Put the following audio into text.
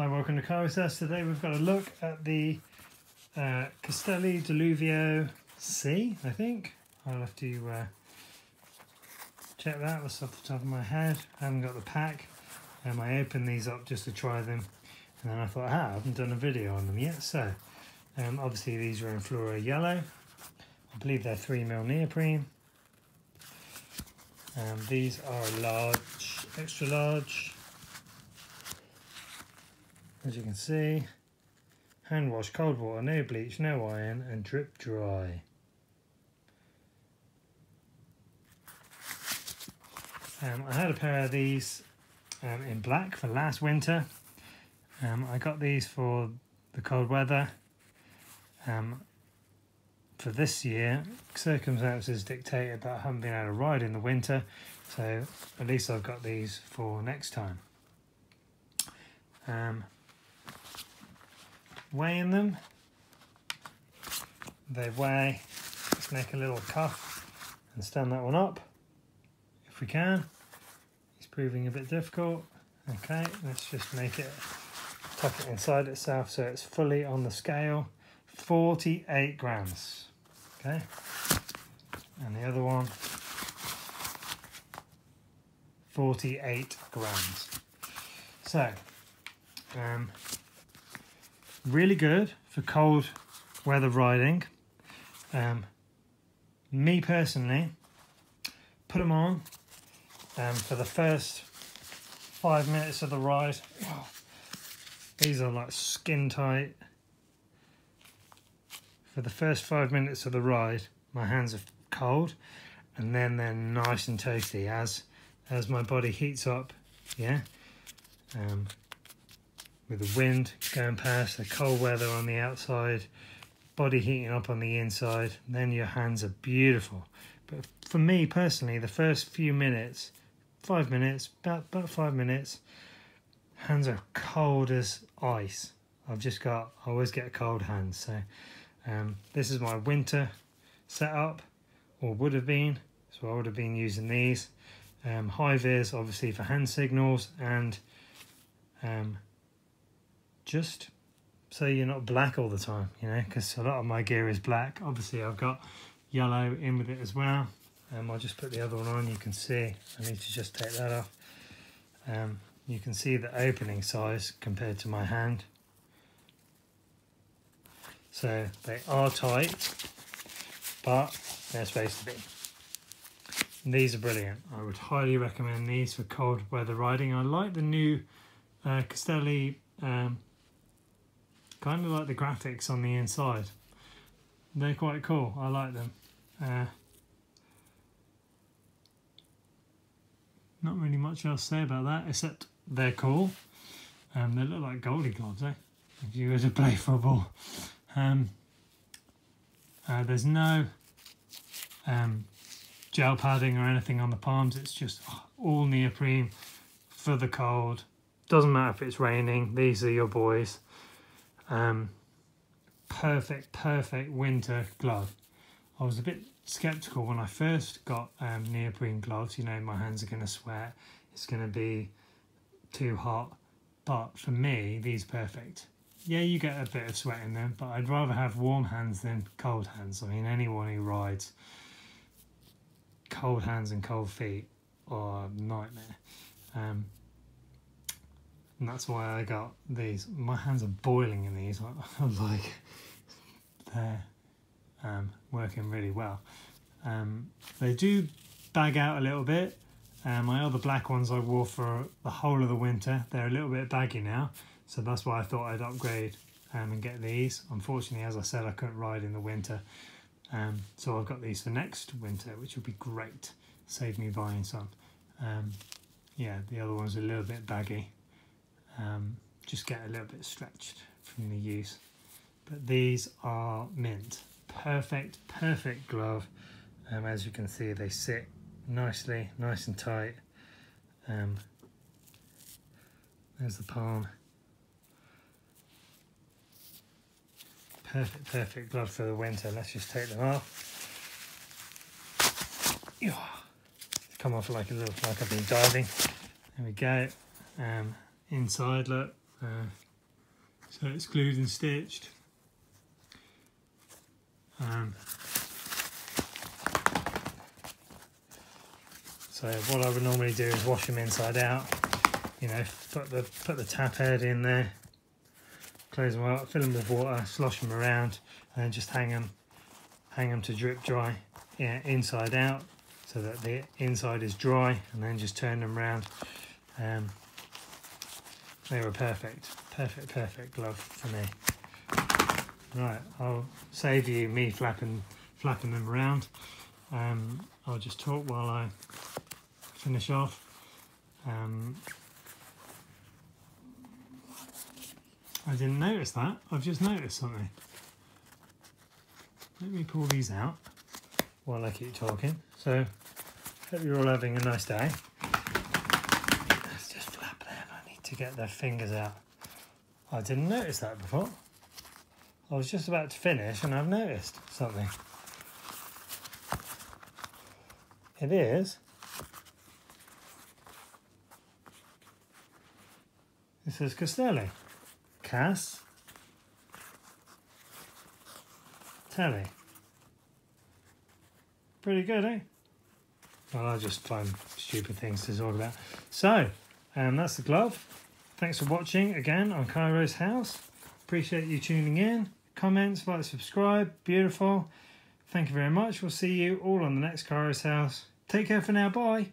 Hi, welcome to Car. Today we've got a look at the uh, Castelli Diluvio C, I think. I'll have to uh, check that, that's off the top of my head. I haven't got the pack. Um, I opened these up just to try them and then I thought, ah, I haven't done a video on them yet. So, um, obviously these are in fluoro yellow. I believe they're 3mm neoprene. Um, these are large, extra large as you can see hand wash cold water no bleach no iron and drip dry. Um, I had a pair of these um, in black for last winter. Um, I got these for the cold weather um, for this year. Circumstances dictated that I haven't been able to ride in the winter so at least I've got these for next time. Um, weighing them. They weigh, let's make a little cuff and stand that one up if we can. It's proving a bit difficult. Okay, let's just make it, tuck it inside itself so it's fully on the scale. 48 grams, okay? And the other one, 48 grams. So, um, really good for cold weather riding. Um, me personally, put them on um, for the first five minutes of the ride. These are like skin tight. For the first five minutes of the ride, my hands are cold and then they're nice and toasty as as my body heats up. Yeah. Um, with the wind going past, the cold weather on the outside, body heating up on the inside, then your hands are beautiful. But for me personally, the first few minutes, five minutes, about, about five minutes, hands are cold as ice. I've just got, I always get cold hands. So um, this is my winter setup, or would have been. So I would have been using these. Um, high vis obviously for hand signals and um, just so you're not black all the time, you know, because a lot of my gear is black. Obviously, I've got yellow in with it as well. Um, I'll just put the other one on. You can see, I need to just take that off. Um, you can see the opening size compared to my hand. So they are tight, but they're supposed to be. These are brilliant. I would highly recommend these for cold weather riding. I like the new uh, Castelli um, kind of like the graphics on the inside. They're quite cool. I like them. Uh, not really much else to say about that, except they're cool. Um, they look like goalie gloves, eh? If you were to play football. Um, uh, there's no um, gel padding or anything on the palms. It's just all neoprene for the cold. Doesn't matter if it's raining. These are your boys. Um, perfect, perfect winter glove. I was a bit skeptical when I first got um, neoprene gloves. You know, my hands are going to sweat. It's going to be too hot. But for me, these perfect. Yeah, you get a bit of sweat in them, but I'd rather have warm hands than cold hands. I mean, anyone who rides cold hands and cold feet are a nightmare. Um, and that's why I got these. My hands are boiling in these. I'm like, they're um, working really well. Um, they do bag out a little bit. My other black ones I wore for the whole of the winter. They're a little bit baggy now, so that's why I thought I'd upgrade um, and get these. Unfortunately, as I said, I couldn't ride in the winter, um, so I've got these for next winter, which will be great. Save me buying some. Um, yeah, the other one's are a little bit baggy um, just get a little bit stretched from the use. But these are mint. Perfect, perfect glove. Um, as you can see, they sit nicely, nice and tight. Um, there's the palm. Perfect, perfect glove for the winter. Let's just take them off. Yeah, Come off like a little, like I've been diving. There we go. Um, inside look uh, So it's glued and stitched. Um, so what I would normally do is wash them inside out. You know, put the put the tap head in there, close them up, fill them with water, slosh them around, and then just hang them, hang them to drip dry. Yeah, inside out, so that the inside is dry, and then just turn them around. Um, they were perfect, perfect, perfect glove for me. Right, I'll save you me flapping, flapping them around. Um, I'll just talk while I finish off. Um, I didn't notice that. I've just noticed something. Let me pull these out while I keep talking. So, hope you're all having a nice day. Let's just flap them. I need to get their fingers out. I didn't notice that before. I was just about to finish and I've noticed something. It is. It says Castelli. Cass. Telly. Pretty good, eh? Well, I just find stupid things to talk about. So, um, that's the glove. Thanks for watching again on Kyro's House. Appreciate you tuning in comments, like, subscribe. Beautiful. Thank you very much. We'll see you all on the next Kyro's House. Take care for now. Bye.